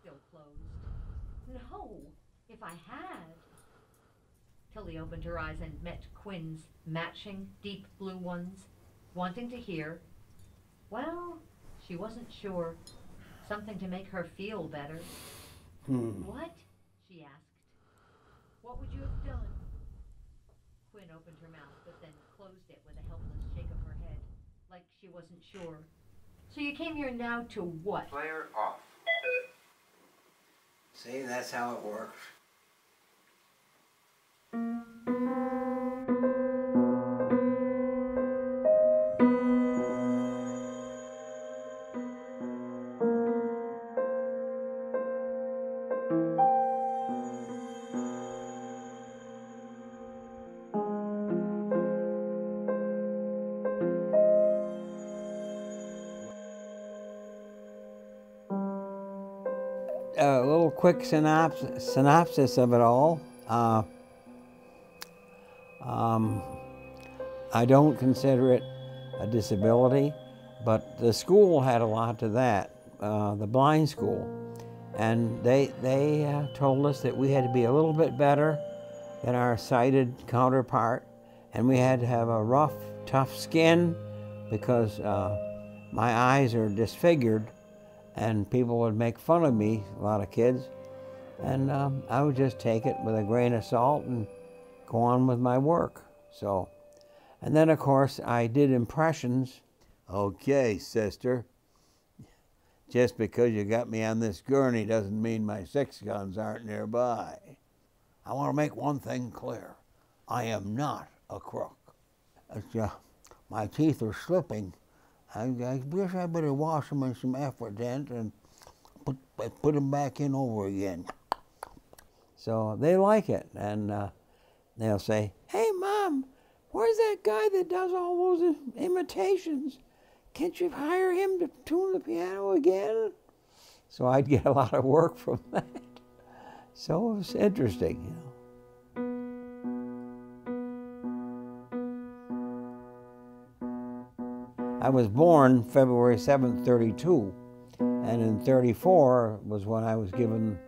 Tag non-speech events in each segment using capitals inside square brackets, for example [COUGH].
still closed. No, if I had. Tilly opened her eyes and met Quinn's matching deep blue ones, wanting to hear. Well, she wasn't sure. Something to make her feel better. Hmm. What? she asked. What would you have done? Quinn opened her mouth, but then closed it with a helpless shake of her head, like she wasn't sure. So you came here now to what? Player off. See, that's how it works. A little quick synopsis, synopsis of it all. Uh, um, I don't consider it a disability, but the school had a lot to that, uh, the blind school. And they, they uh, told us that we had to be a little bit better than our sighted counterpart, and we had to have a rough, tough skin because uh, my eyes are disfigured and people would make fun of me, a lot of kids, and um, I would just take it with a grain of salt and go on with my work. So, and then of course I did impressions. Okay, sister. Just because you got me on this gurney doesn't mean my six guns aren't nearby. I want to make one thing clear. I am not a crook. Uh, my teeth are slipping I, I wish I better wash them in some Efferdent and put, put them back in over again. So they like it, and uh, they'll say, hey, Mom, where's that guy that does all those imitations? Can't you hire him to tune the piano again? So I'd get a lot of work from [LAUGHS] that. So it was interesting, you know. I was born February 7th, 32, and in 34 was when I was given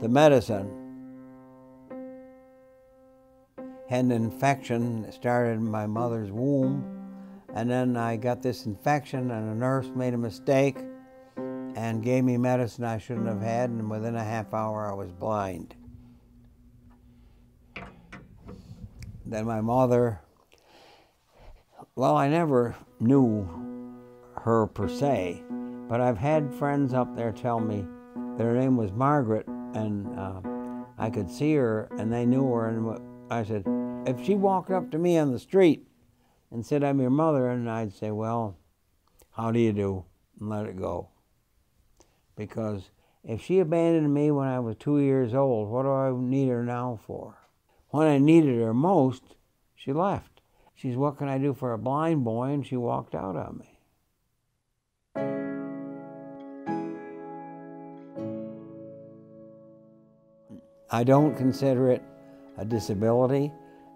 the medicine. Had an infection, started in my mother's womb, and then I got this infection, and a nurse made a mistake and gave me medicine I shouldn't have had, and within a half hour I was blind. Then my mother well, I never knew her per se, but I've had friends up there tell me her name was Margaret, and uh, I could see her, and they knew her. And I said, if she walked up to me on the street and said, I'm your mother, and I'd say, well, how do you do? And let it go. Because if she abandoned me when I was two years old, what do I need her now for? When I needed her most, she left. She's, what can I do for a blind boy? And she walked out on me. I don't consider it a disability,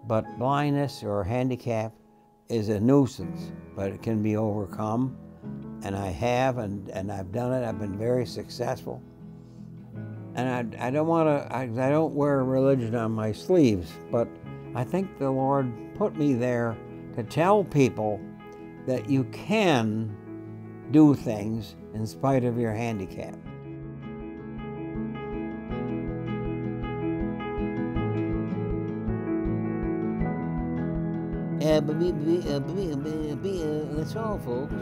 but blindness or handicap is a nuisance, but it can be overcome. And I have, and, and I've done it. I've been very successful. And I, I don't want to, I, I don't wear religion on my sleeves, but I think the Lord put me there to tell people that you can do things in spite of your handicap. Uh, that's all, folks.